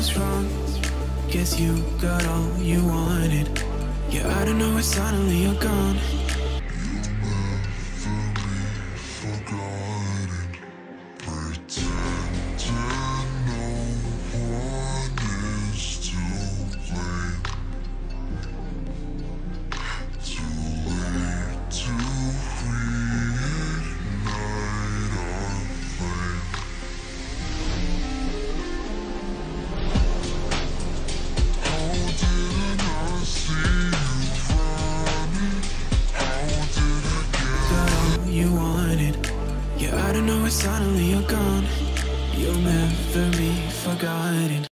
was wrong. Guess you got all you wanted. Yeah, I don't know why suddenly you're gone. got all you wanted. Yeah, I don't know why suddenly you're gone. You'll never be forgotten.